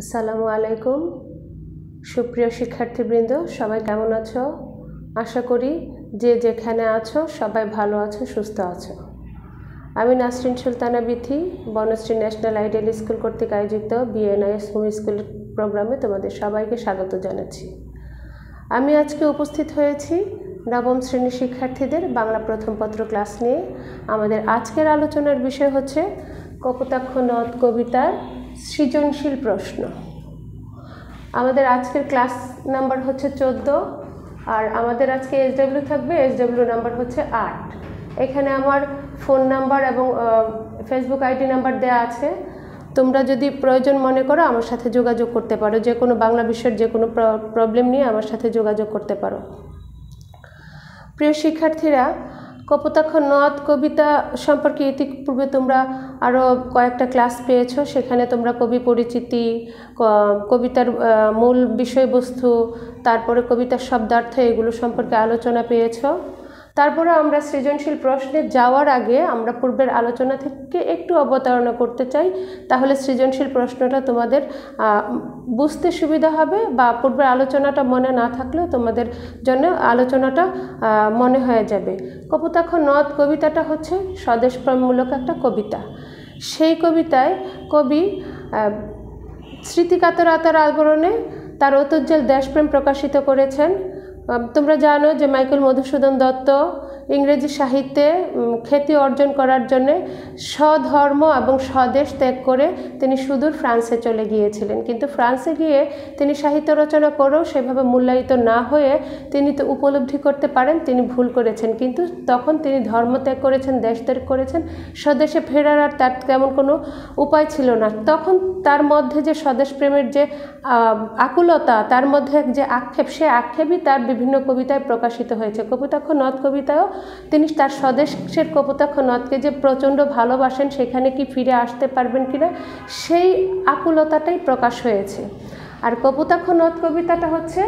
আসসালামু আলাইকুম। সুপ্রিয় শিক্ষার্থীবৃন্দ, সবাই কেমন আছো? আশা করি যে যেখানে আছো, সবাই ভালো আছো, সুস্থ আছো। আমি Nasrin Sultana Bithi, Banasree national ideal school কর্তৃক আয়োজিত বিএনআইএস হোম স্কুল প্রোগ্রামে তোমাদের সবাইকে স্বাগত জানাচ্ছি। আমি আজকে উপস্থিত হয়েছি নবম শ্রেণির শিক্ষার্থীদের বাংলা প্রথম পত্র ক্লাস নিয়ে। আমাদের আজকের আলোচনার বিষয় হচ্ছে কপোতাক্ষ নদ কবিতার সৃজনশীল প্রশ্ন। আমাদের আজকের ক্লাস নাম্বার হচ্ছে চোদ্দ আর আমাদের আজকে এসডব্লিউ থাকবে এসডব্লিউ নাম্বার হচ্ছে আট। এখানে আমার ফোন নাম্বার এবং ফেসবুক আইডি নাম্বার দেওয়া আছে। তোমরা যদি প্রয়োজন মনে করো, আমার সাথে যোগাযোগ করতে পারো। যে কোনো বাংলা বিশ্বের যে কোনো প্রবলেম নিয়ে আমার সাথে যোগাযোগ করতে পারো। প্রিয় শিক্ষার্থীরা কপোতাক্ষ নদ কবিতা সম্পর্কে ইতিপূর্বে তোমরা আরও কয়েকটা ক্লাস পেয়েছ। সেখানে তোমরা কবি পরিচিতি কবিতার মূল বিষয়বস্তু, তারপরে কবিতার শব্দার্থ এগুলো সম্পর্কে আলোচনা পেয়েছ। তারপরে আমরা সৃজনশীল প্রশ্নে যাওয়ার আগে আমরা পূর্বের আলোচনা থেকে একটু অবতারণা করতে চাই। তাহলে সৃজনশীল প্রশ্নটা তোমাদের বুঝতে সুবিধা হবে বা পূর্বের আলোচনাটা মনে না থাকলেও তোমাদের জন্য আলোচনাটা মনে হয়ে যাবে। কপোতাক্ষ নদ কবিতাটা হচ্ছে স্বদেশপ্রেমমূলক একটা কবিতা। সেই কবিতায় কবি স্মৃতিকাতরতার আবরণে তার অতুজ্জ্বল দেশপ্রেম প্রকাশিত করেছেন। তোমরা জানো যে মাইকেল মধুসূদন দত্ত ইংরেজি সাহিত্যে খ্যাতি অর্জন করার জন্যে স্বধর্ম এবং স্বদেশ ত্যাগ করে তিনি সুদূর ফ্রান্সে চলে গিয়েছিলেন। কিন্তু ফ্রান্সে গিয়ে তিনি সাহিত্য রচনা করেও সেভাবে মূল্যায়িত না হয়ে তিনি তো উপলব্ধি করতে পারেন, তিনি ভুল করেছেন। কিন্তু তখন তিনি ধর্ম ত্যাগ করেছেন, দেশ ত্যাগ করেছেন, স্বদেশে ফেরার আর তার তেমন কোনো উপায় ছিল না। তখন তার মধ্যে যে স্বদেশ প্রেমের যে আকুলতা, তার মধ্যে যে আক্ষেপ, সে আক্ষেপই তার বিভিন্ন কবিতায় প্রকাশিত হয়েছে। কবিতাক্ষ নদ কবিতায়ও তিনি তার স্বদেশের কপোতাক্ষ নদকে যে প্রচণ্ড ভালোবাসেন, সেখানে কি ফিরে আসতে পারবেন কিনা, সেই আকুলতাটাই প্রকাশ হয়েছে। আর কপোতাক্ষ নদ কবিতাটা হচ্ছে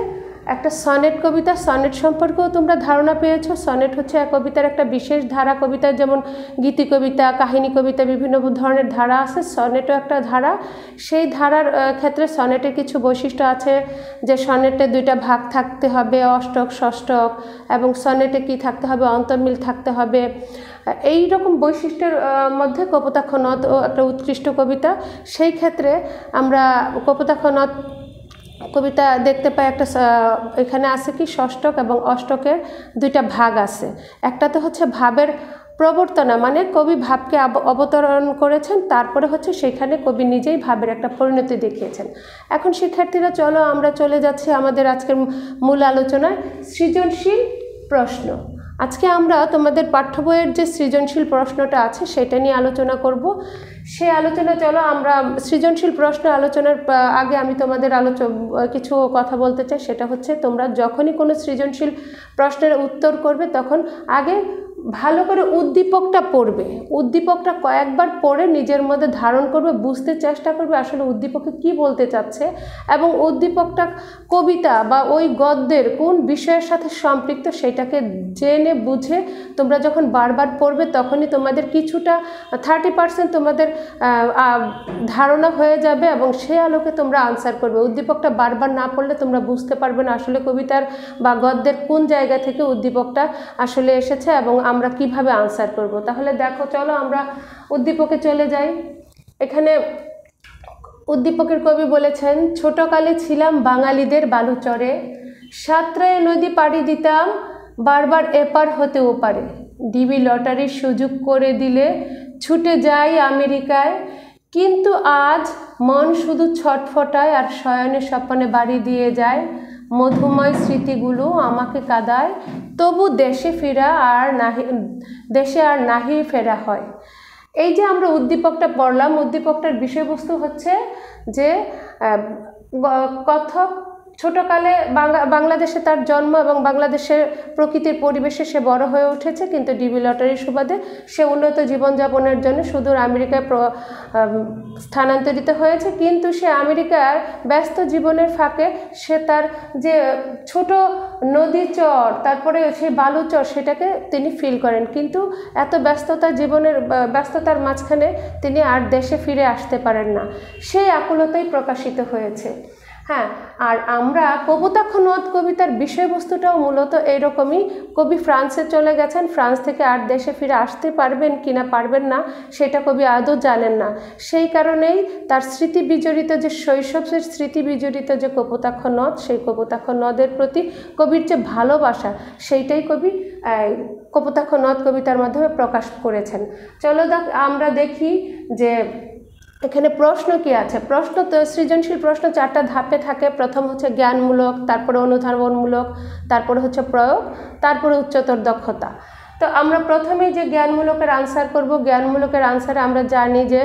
একটা সনেট কবিতা, সনেট সম্পর্কেও তোমরা ধারণা পেয়েছ। সনেট হচ্ছে এক কবিতার একটা বিশেষ ধারা। কবিতা যেমন গীতি কবিতা, কাহিনী কবিতা, বিভিন্ন ধরনের ধারা আছে, সনেটও একটা ধারা। সেই ধারার ক্ষেত্রে সনেটের কিছু বৈশিষ্ট্য আছে যে সনেটে দুইটা ভাগ থাকতে হবে, অষ্টক, ষষ্ঠক, এবং সনেটে কি থাকতে হবে? অন্তর্মিল থাকতে হবে। এই রকম বৈশিষ্ট্যের মধ্যে কপোতাক্ষ নদ একটা উৎকৃষ্ট কবিতা। সেই ক্ষেত্রে আমরা কপোতাক্ষ নদ কবিতা দেখতে পাই একটা এখানে আছে কি ষষ্ঠক এবং অষ্টকের দুইটা ভাগ আছে। একটা তো হচ্ছে ভাবের প্রবর্তনা মানে কবি ভাবকে অবতরণ করেছেন, তারপরে হচ্ছে সেখানে কবি নিজেই ভাবের একটা পরিণতি দেখিয়েছেন। এখন শিক্ষার্থীরা, চলো আমরা চলে যাচ্ছি আমাদের আজকের মূল আলোচনায়, সৃজনশীল প্রশ্ন। আজকে আমরা তোমাদের পাঠ্য বইয়ের যে সৃজনশীল প্রশ্নটা আছে, সেটা নিয়ে আলোচনা করব। সে আলোচনা, চলো আমরা সৃজনশীল প্রশ্ন আলোচনার আগে আমি তোমাদের আলোচ, কিছু কথা বলতে চাই, সেটা হচ্ছে তোমরা যখনই কোনো সৃজনশীল প্রশ্নের উত্তর করবে, তখন আগে ভালো করে উদ্দীপকটা পড়বে। উদ্দীপকটা কয়েকবার পড়ে নিজের মধ্যে ধারণ করবে, বুঝতে চেষ্টা করবে আসলে উদ্দীপকে কি বলতে চাচ্ছে এবং উদ্দীপকটা কবিতা বা ওই গদ্যের কোন বিষয়ের সাথে সম্পৃক্ত সেটাকে জেনে বুঝে তোমরা যখন বারবার পড়বে তখনই তোমাদের কিছুটা থার্টি পার্সেন্ট তোমাদের ধারণা হয়ে যাবে এবং সে আলোকে তোমরা আনসার করবে। উদ্দীপকটা বারবার না পড়লে তোমরা বুঝতে পারবে না আসলে কবিতার বা গদ্যের কোন জায়গা থেকে উদ্দীপকটা আসলে এসেছে এবং আমরা কীভাবে আনসার করব? তাহলে দেখো, চলো আমরা উদ্দীপকে চলে যাই। এখানে উদ্দীপকের কবি বলেছেন, ছোটকালে ছিলাম বাঙালিদের বালুচরে। সাতরায় নদী পাড়ি দিতাম, বারবার এপার হতে ওপারে। ডিবি লটারির সুযোগ করে দিলে ছুটে যাই আমেরিকায়। কিন্তু আজ মন শুধু ছটফটায় আর শয়নে স্বপনে বাড়ি দিয়ে যায়। মধুময় স্মৃতিগুলো আমাকে কাদায়, তবু দেশে ফেরা আর নাহি, দেশে আর নাহি ফেরা হয়। এই যে আমরা উদ্দীপকটা পড়লাম, উদ্দীপকটার বিষয়বস্তু হচ্ছে যে কথক ছোটকালে বাংলাদেশে তার জন্ম এবং বাংলাদেশের প্রকৃতির পরিবেশে সে বড় হয়ে উঠেছে, কিন্তু ডিবি লটারির সুবাদে সে উন্নত জীবনযাপনের জন্য সুদূর আমেরিকায় স্থানান্তরিত হয়েছে। কিন্তু সে আমেরিকার ব্যস্ত জীবনের ফাঁকে সে তার যে ছোট নদী চর, তারপরে সেই বালু চর, সেটাকে তিনি ফিল করেন। কিন্তু এত ব্যস্ততা জীবনের ব্যস্ততার মাঝখানে তিনি আর দেশে ফিরে আসতে পারেন না। সেই আকুলতাই প্রকাশিত হয়েছে। হ্যাঁ আর আমরা কবুতাক্ষ নদ কবিতার বিষয়বস্তুটাও মূলত এইরকমই। কবি ফ্রান্সে চলে গেছেন, ফ্রান্স থেকে আর দেশে ফিরে আসতে পারবেন কি না পারবেন না, সেটা কবি আদৌ জানেন না। সেই কারণেই তার স্মৃতি বিজড়িত যে শৈশবের স্মৃতি বিজড়িত যে কপোতাক্ষ নদ সেই কপোতাক্ষ নদের প্রতি কবির যে ভালোবাসা, সেইটাই কবি কপোতাক্ষ নদ কবিতার মাধ্যমে প্রকাশ করেছেন। চলো আমরা দেখি যে এখানে প্রশ্ন কি আছে? প্রশ্ন তো সৃজনশীল প্রশ্ন চারটা ধাপে থাকে। প্রথম হচ্ছে জ্ঞানমূলক, তারপরে অনুধাবনমূলক, তারপরে হচ্ছে প্রয়োগ, তারপরে উচ্চতর দক্ষতা। তো আমরা প্রথমেই যে জ্ঞানমূলকের আনসার করব, জ্ঞানমূলকের আনসারে আমরা জানি যে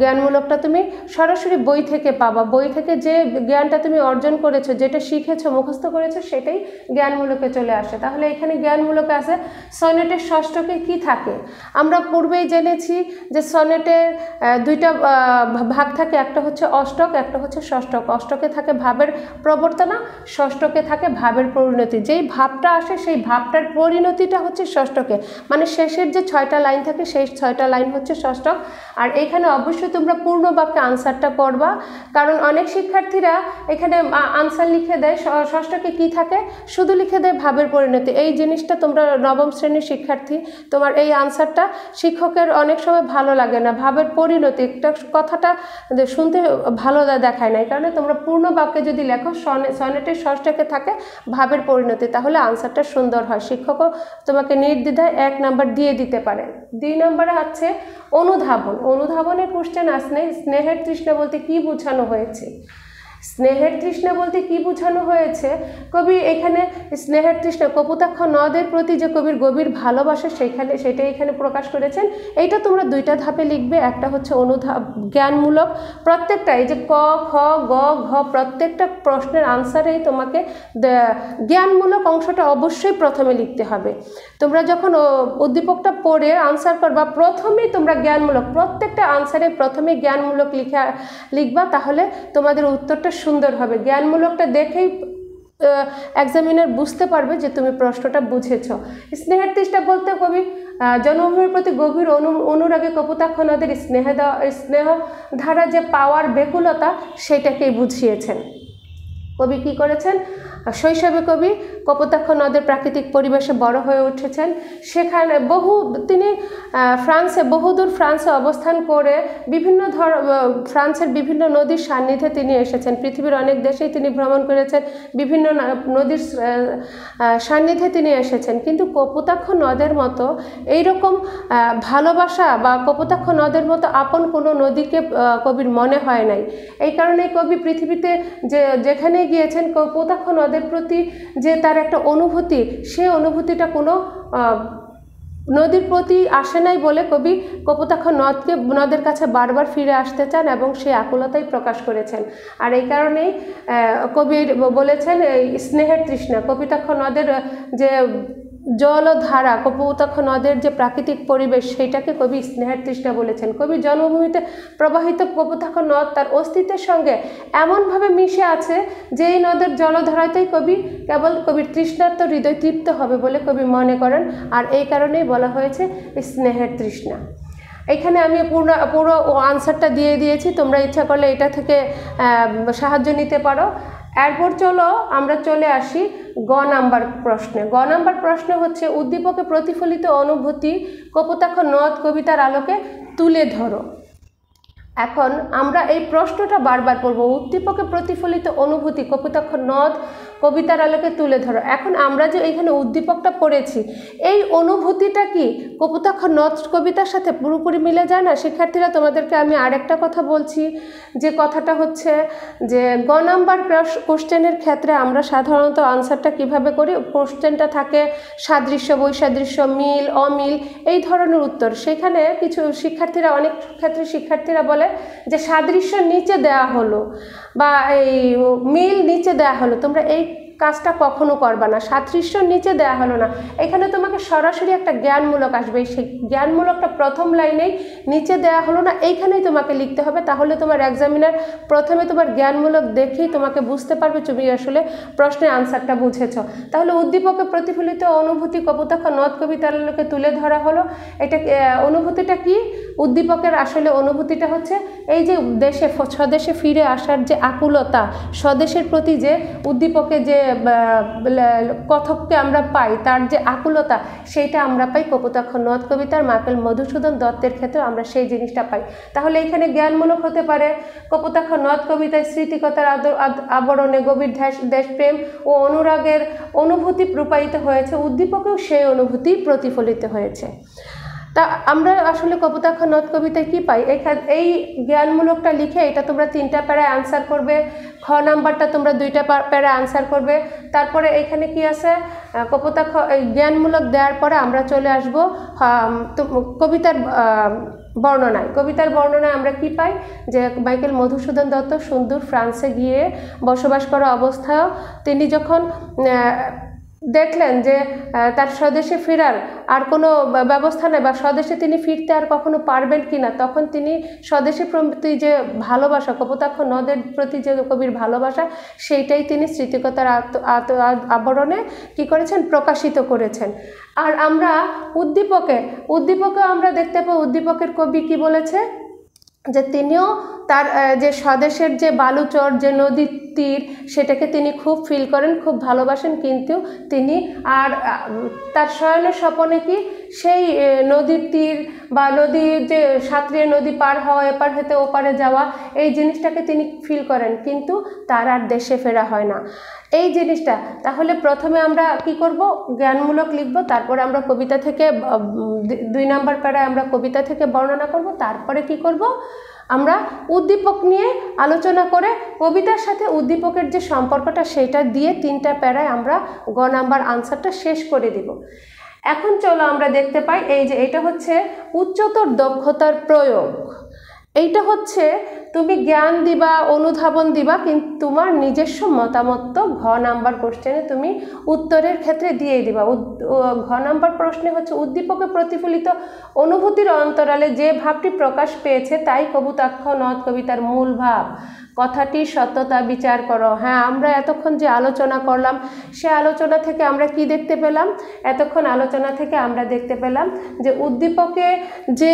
জ্ঞানমূলকটা তুমি সরাসরি বই থেকে পাবা। বই থেকে যে জ্ঞানটা তুমি অর্জন করেছ, যেটা শিখেছো, মুখস্থ করেছ, সেটাই জ্ঞানমূলকে চলে আসে। তাহলে এখানে জ্ঞানমূলকে আসে সনেটের ষষ্ঠকে কি থাকে? আমরা পূর্বেই জেনেছি যে সনেটের দুইটা ভাগ থাকে, একটা হচ্ছে অষ্টক, একটা হচ্ছে ষষ্ঠক। অষ্টকে থাকে ভাবের প্রবর্তনা, ষষ্ঠকে থাকে ভাবের পরিণতি। যেই ভাবটা আসে, সেই ভাবটার পরিণতিটা হচ্ছে ষষ্ঠকে। মানে শেষের যে ছয়টা লাইন থাকে, সেই ছয়টা লাইন হচ্ছে ষষ্ঠক আর এখানে অবশ্যই তোমরা পূর্ণ বাক্যে আনসারটা করবা কারণ অনেক শিক্ষার্থীরা এখানে আনসার লিখে দেয় ষষ্ঠকে কি থাকে? শুধু লিখে দেয় ভাবের পরিণতি। এই জিনিসটা তোমরা নবম শ্রেণির শিক্ষার্থী, তোমার এই আনসারটা শিক্ষকের অনেক সময় ভালো লাগে না। ভাবের পরিণতি, একটা কথাটা শুনতে ভালো দেখায় না। এই কারণে তোমরা পূর্ণ বাক্যে যদি লেখো সনেটের ষষ্ঠকে থাকে ভাবের পরিণতি, তাহলে আনসারটা সুন্দর হয়। শিক্ষকও তোমাকে নির্দ্বিধায় এক নাম্বার দিয়ে দিতে পারেন। দুই নম্বরে আছে অনুধাবন। অনুধাবনের কোশ্চেন আসলে স্নেহের তৃষ্ণা বলতে কি বোঝানো হয়েছে? স্নেহের তৃষ্ণা বলতে কি বোঝানো হয়েছে? কবি এখানে স্নেহের তৃষ্ণা, কপুতাক্ষ নদের প্রতি যে কবির গভীর ভালোবাসা সেখানে, সেটাই এখানে প্রকাশ করেছেন। এইটা তোমরা দুইটা ধাপে লিখবে, একটা হচ্ছে অনুধাব জ্ঞানমূলক। প্রত্যেকটা, এই যে ক, খ, গ, ঘ, প্রত্যেকটা প্রশ্নের আনসারেই তোমাকে জ্ঞানমূলক অংশটা অবশ্যই প্রথমে লিখতে হবে। তোমরা যখন উদ্দীপকটা পড়ে আনসার করবা, প্রথমেই তোমরা জ্ঞানমূলক, প্রত্যেকটা আনসারে প্রথমে জ্ঞানমূলক লিখা, লিখবা, তাহলে তোমাদের উত্তরটা সুন্দর হবে। জ্ঞানমূলকটা দেখেই এক্সামিনার বুঝতে পারবে যে তুমি প্রশ্নটা বুঝেছ। স্নেহের তৃষ্ঠা বলতে কবি জন্মভূমির প্রতি গভীর অনু, অনুরাগে কপুতাক্ষ নদের স্নেহ স্নেহ ধারা যে পাওয়ার বেকুলতা, সেটাকেই বুঝিয়েছেন। কবি কি করেছেন? শৈশবে কবি কপোতাক্ষ নদের প্রাকৃতিক পরিবেশে বড় হয়ে উঠেছেন। সেখানে বহু, তিনি ফ্রান্সে বহুদূর ফ্রান্সে অবস্থান করে বিভিন্ন ধর ফ্রান্সের বিভিন্ন নদীর সান্নিধ্যে তিনি এসেছেন। পৃথিবীর অনেক দেশেই তিনি ভ্রমণ করেছেন, বিভিন্ন নদীর সান্নিধ্যে তিনি এসেছেন। কিন্তু কপোতাক্ষ নদের মতো এইরকম ভালোবাসা বা কপোতাক্ষ নদের মতো আপন কোনো নদীকে কবির মনে হয় নাই। এই কারণে কবি পৃথিবীতে যে যেখানে গিয়েছেন, কপোতাক্ষ নদের প্রতি যে তার একটা অনুভূতি, সে অনুভূতিটা কোনো নদীর প্রতি আসে নাই বলে কবি কপোতাক্ষ নদকে নদের কাছে বারবার ফিরে আসতে চান এবং সে আকুলতাই প্রকাশ করেছেন। আর এই কারণেই কবির বলেছেন, এই স্নেহের তৃষ্ণা, কপিতাক্ষ নদের যে জলধারা কপোতাক্ষ নদের যে প্রাকৃতিক পরিবেশ, সেইটাকে কবি স্নেহের তৃষ্ণা বলেছেন। কবি জন্মভূমিতে প্রবাহিত কপোতাক্ষ নদ তার অস্তিত্বের সঙ্গে এমনভাবে মিশে আছে যে এই নদের জলধারাতেই কবি কেবল কবির তৃষ্ণার্ত হৃদয় তৃপ্ত হবে বলে কবি মনে করেন, আর এই কারণেই বলা হয়েছে স্নেহের তৃষ্ণা। এখানে আমি পুরো পুরো আনসারটা দিয়ে দিয়েছি, তোমরা ইচ্ছা করলে এটা থেকে সাহায্য নিতে পারো। এরপর চলো আমরা চলে আসি গ নাম্বার প্রশ্নে। গ নাম্বার প্রশ্ন হচ্ছে, উদ্দীপকে প্রতিফলিত অনুভূতি কপোতাক্ষ নদ কবিতার আলোকে তুলে ধরো। এখন আমরা এই প্রশ্নটা বারবার করব, উদ্দীপকে প্রতিফলিত অনুভূতি কপোতাক্ষ নদ কবিতার আলোকে তুলে ধরো। এখন আমরা যে এখানে উদ্দীপকটা পড়েছি, এই অনুভূতিটা কি? কপুতাক্ষ নদ কবিতার সাথে পুরোপুরি মিলে যায় না? শিক্ষার্থীরা, তোমাদেরকে আমি আরেকটা কথা বলছি, যে কথাটা হচ্ছে যে, গ নাম্বার কোশ্চেনের ক্ষেত্রে আমরা সাধারণত আনসারটা কীভাবে করি? কোশ্চেনটা থাকে সাদৃশ্য, বৈসাদৃশ্য, মিল, অমিল, এই ধরনের উত্তর। সেখানে কিছু শিক্ষার্থীরা, অনেক ক্ষেত্রে শিক্ষার্থীরা বলে যে, সাদৃশ্য নিচে দেয়া হলো। বা এই মিল নিচে দেয়া হলো, তোমরা এই কাজটা কখনো করবা না সাদৃশ্যর নিচে দেয়া হলো না। এখানে তোমাকে সরাসরি একটা জ্ঞানমূলক আসবে, সেই জ্ঞানমূলকটা প্রথম লাইনেই নিচে দেয়া হলো না, এইখানেই তোমাকে লিখতে হবে। তাহলে তোমার এক্সামিনার প্রথমে তোমার জ্ঞানমূলক দেখেই তোমাকে বুঝতে পারবে তুমি আসলে প্রশ্নের আনসারটা বুঝেছ। তাহলে উদ্দীপকে প্রতিফলিত অনুভূতি কপোতাক্ষ নদ কবিতাকে তুলে ধরা হলো। এটা অনুভূতিটা কি? উদ্দীপকের আসলে অনুভূতিটা হচ্ছে এই যে দেশে, স্বদেশে ফিরে আসার যে আকুলতা, স্বদেশের প্রতি যে উদ্দীপকে যে কথককে আমরা পাই, তার যে আকুলতা, সেইটা আমরা পাই কপোতাক্ষ নদ কবিতার মাকেল মধুসূদন দত্তের ক্ষেত্রে আমরা সেই জিনিসটা পাই। তাহলে এখানে জ্ঞানমূলক হতে পারে কপোতাক্ষ নদ কবিতায় স্মৃতিকতার আদর আবরণে গভীর দেশপ্রেম ও অনুরাগের অনুভূতি রূপায়িত হয়েছে, উদ্দীপকেও সেই অনুভূতি প্রতিফলিত হয়েছে। তা আমরা আসলে কপোতাক্ষ নদ কবিতায় কী পাই? এই জ্ঞানমূলকটা লিখে এটা তোমরা তিনটা প্যারায় আনসার করবে, খ নাম্বারটা তোমরা দুইটা প্যারা আনসার করবে। তারপরে এখানে কি আছে? কপোতাক্ষ জ্ঞানমূলক দেওয়ার পরে আমরা চলে আসব কবিতার বর্ণনায়। কবিতার বর্ণনায় আমরা কি পাই? যে মাইকেল মধুসূদন দত্ত সুন্দর ফ্রান্সে গিয়ে বসবাস করা অবস্থায়ও তিনি যখন দেখলেন যে তার স্বদেশে ফেরার আর কোনো ব্যবস্থা নেই বা স্বদেশে তিনি ফিরতে আর কখনো পারবেন কি না তখন তিনি স্বদেশে প্রতি যে ভালোবাসা, কপোতাক্ষ নদের প্রতি যে কবির ভালোবাসা, সেইটাই তিনি স্মৃতিকতার আবরণে কি করেছেন? প্রকাশিত করেছেন। আর আমরা উদ্দীপকে উদ্দীপকে আমরা দেখতে পাই, উদ্দীপকের কবি কি বলেছে? যে তিনিও তার যে স্বদেশের যে বালুচর, যে নদীর তীর, সেটাকে তিনি খুব ফিল করেন, খুব ভালোবাসেন, কিন্তু তিনি আর তার শয়নের স্বপনে কি সেই নদীর তীর বা নদীর যে সাঁতরিয়ে নদী পার হওয়া, এপার হতে ওপারে যাওয়া, এই জিনিসটাকে তিনি ফিল করেন, কিন্তু তার আর দেশে ফেরা হয় না। এই জিনিসটা। তাহলে প্রথমে আমরা কি করব? জ্ঞানমূলক লিখব, তারপরে আমরা কবিতা থেকে দুই নাম্বার প্যারায় আমরা কবিতা থেকে বর্ণনা করব, তারপরে কি করব? আমরা উদ্দীপক নিয়ে আলোচনা করে কবিতার সাথে উদ্দীপকের যে সম্পর্কটা, সেটা দিয়ে তিনটা প্যারায় আমরা গ নাম্বার আনসারটা শেষ করে দিব। এখন চলো আমরা দেখতে পাই, এই যে এটা হচ্ছে উচ্চতর দক্ষতার প্রয়োগ। এইটা হচ্ছে তুমি জ্ঞান দিবা, অনুধাবন দিবা, কিন্তু তোমার নিজস্ব মতামত তো ঘ নাম্বার কোশ্চেনে তুমি উত্তরের ক্ষেত্রে দিয়ে দিবা। ঘ নাম্বার প্রশ্নে হচ্ছে, উদ্দীপকে প্রতিফলিত অনুভূতির অন্তরালে যে ভাবটি প্রকাশ পেয়েছে, তাই কবুতাক্ষ, নদ কবিতার মূল ভাব। কথাটি সত্যতা বিচার করো। হ্যাঁ আমরা এতক্ষণ যে আলোচনা করলাম, সে আলোচনা থেকে আমরা কি দেখতে পেলাম? এতক্ষণ আলোচনা থেকে আমরা দেখতে পেলাম যে উদ্দীপকে যে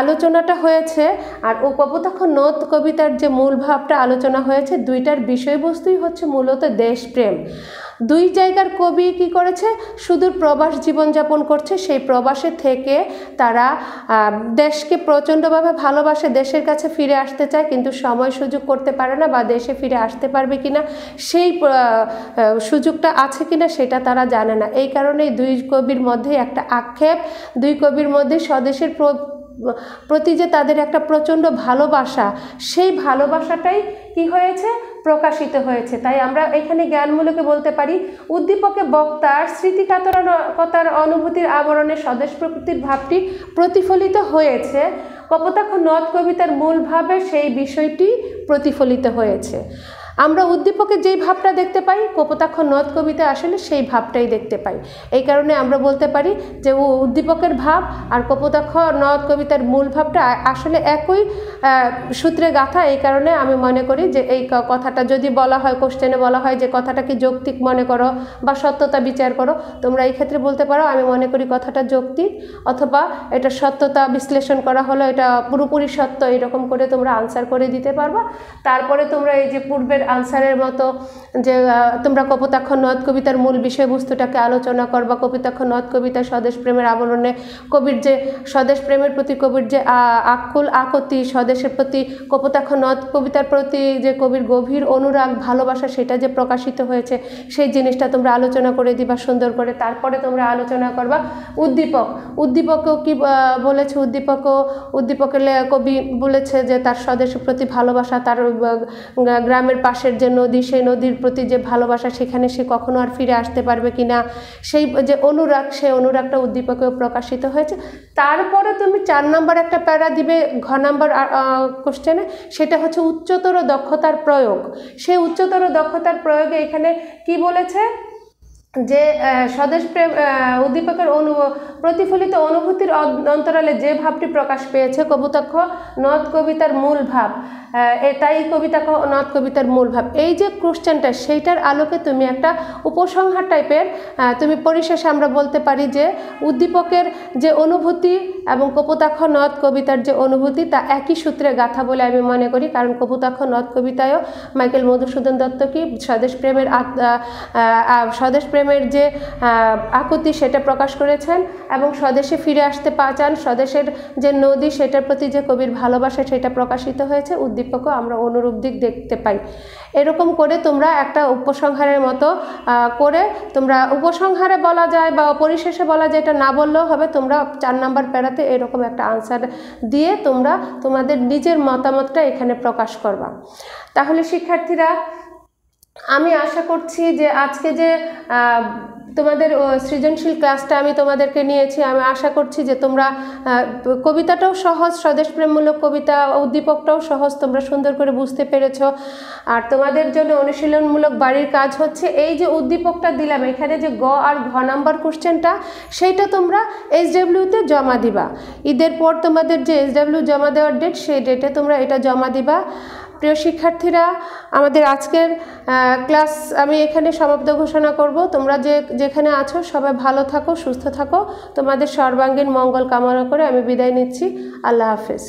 আলোচনাটা হয়েছে আর ও কপোতাক্ষ নদ কবিতার যে মূল ভাবটা আলোচনা হয়েছে, দুইটার বিষয়বস্তুই হচ্ছে মূলত দেশপ্রেম। দুই জায়গার কবি কি করেছে? সুদূর প্রবাস জীবনযাপন করছে। সেই প্রবাসে থেকে তারা দেশকে প্রচণ্ডভাবে ভালোবাসে, দেশের কাছে ফিরে আসতে চায়, কিন্তু সময় সুযোগ করতে পারে না বা দেশে ফিরে আসতে পারবে কিনা, সেই সুযোগটা আছে কি না সেটা তারা জানে না। এই কারণেই দুই কবির মধ্যে একটা আক্ষেপ, দুই কবির মধ্যে স্বদেশের প্রতি যে তাদের একটা প্রচণ্ড ভালোবাসা, সেই ভালোবাসাটাই কি হয়েছে? প্রকাশিত হয়েছে। তাই আমরা এখানে জ্ঞানমূলকে বলতে পারি, উদ্দীপকে বক্তার স্মৃতিকাতরকতার অনুভূতির আবরণে স্বদেশ প্রকৃতির ভাবটি প্রতিফলিত হয়েছে। কপোতাক্ষ নদ কবিতার মূলভাবে সেই বিষয়টি প্রতিফলিত হয়েছে। আমরা উদ্দীপকে যেই ভাবটা দেখতে পাই, কপোতাক্ষ নদ কবিতা আসলে সেই ভাবটাই দেখতে পাই। এই কারণে আমরা বলতে পারি যে উদ্দীপকের ভাব আর কপোতাক্ষ নদ কবিতার মূল ভাবটা আসলে একই সূত্রে গাথা। এই কারণে আমি মনে করি যে এই কথাটা যদি বলা হয় কোশ্চেনে বলা হয় যে কথাটাকে যৌক্তিক মনে করো বা সত্যতা বিচার করো, তোমরা এই ক্ষেত্রে বলতে পারো, আমি মনে করি কথাটা যৌক্তিক। অথবা এটা সত্যতা বিশ্লেষণ করা হলো, এটা পুরোপুরি সত্য, এরকম করে তোমরা আনসার করে দিতে পারবা। তারপরে তোমরা এই যে পূর্বের আনসারের মতো যে তোমরা কপোতাক্ষ নদ কবিতার মূল বিষয়বস্তুটাকে আলোচনা করবা কবিতাক্ষ নদ কবিতা স্বদেশ প্রেমের আবরণে কবির যে, স্বদেশ প্রেমের প্রতি কবির যে আকুল আকতি, স্বদেশের প্রতি কপোতাক্ষ নদ কবিতার প্রতি যে কবির গভীর অনুরাগ, ভালোবাসা, সেটা যে প্রকাশিত হয়েছে, সেই জিনিসটা তোমরা আলোচনা করে দিবা সুন্দর করে। তারপরে তোমরা আলোচনা করবা উদ্দীপক। উদ্দীপকও কি বলেছে? উদ্দীপকও, উদ্দীপকের কবি বলেছে যে, তার স্বদেশের প্রতি ভালোবাসা, তার গ্রামের পাশে পাশের যে নদী, সেই নদীর প্রতি যে ভালোবাসা, সেখানে সে কখনো আর ফিরে আসতে পারবে কি না সেই যে অনুরাগ, সেই অনুরাগটা উদ্দীপকেও প্রকাশিত হয়েছে। তারপরে তুমি চার নাম্বার একটা প্যারা দিবে, ঘ নাম্বার কোশ্চেনে সেটা হচ্ছে উচ্চতর দক্ষতার প্রয়োগ। সেই উচ্চতর দক্ষতার প্রয়োগে এখানে কি বলেছে? যে স্বদেশ প্রেম উদ্দীপকের অনু, প্রতিফলিত অনুভূতির অন্তরালে যে ভাবটি প্রকাশ পেয়েছে, কবুতাক্ষ নদ কবিতার মূল ভাব তাই কবিতা নদ কবিতার মূল ভাব। এই যে কোশ্চেনটা সেইটার আলোকে তুমি একটা উপসংহার টাইপের তুমি পরিশেষে আমরা বলতে পারি যে, উদ্দীপকের যে অনুভূতি এবং কপোতাক্ষ নদ কবিতার যে অনুভূতি, তা একই সূত্রে গাথা বলে আমি মনে করি। কারণ কপোতাক্ষ নদ কবিতায়ও মাইকেল মধুসূদন দত্ত কি স্বদেশ প্রেমের স্বদেশ প্রেমের যে আকুতি সেটা প্রকাশ করেছেন এবং স্বদেশে ফিরে আসতে পা চান। স্বদেশের যে নদী, সেটার প্রতি যে কবির ভালোবাসা, সেটা প্রকাশিত হয়েছে। উদ্দীপকও আমরা অনুরূপ দিক দেখতে পাই। এরকম করে তোমরা একটা উপসংহারের মতো করে তোমরা উপসংহারে বলা যায় বা পরিশেষে বলা যায়, এটা না বললেও হবে। তোমরা চার নাম্বার প্যারাতে এরকম একটা আনসার দিয়ে তোমরা তোমাদের নিজের মতামতটা এখানে প্রকাশ করবা। তাহলে শিক্ষার্থীরা আমি আশা করছি যে আজকে যে তোমাদের সৃজনশীল ক্লাসটা আমি তোমাদেরকে নিয়েছি, আমি আশা করছি যে তোমরা কবিতাটাও সহজ, স্বদেশপ্রেমমূলক কবিতা, উদ্দীপকটাও সহজ, তোমরা সুন্দর করে বুঝতে পেরেছ। আর তোমাদের জন্য অনুশীলনমূলক বাড়ির কাজ হচ্ছে, এই যে উদ্দীপকটা দিলাম, এখানে যে গ আর ঘ নাম্বার কোশ্চেনটা, সেইটা তোমরা এইচডাব্লিউতে জমা দিবা। ঈদের পর তোমাদের যে এইচডাব্লিউ জমা দেওয়ার ডেট সেই ডেটে তোমরা এটা জমা দিবা। প্রিয় শিক্ষার্থীরা, আমাদের আজকের ক্লাস আমি এখানে সমাপ্ত ঘোষণা করব। তোমরা যে, যেখানে আছো সবাই ভালো থাকো, সুস্থ থাকো। তোমাদের সর্বাঙ্গীন মঙ্গল কামনা করে আমি বিদায় নিচ্ছি। আল্লাহ হাফেজ।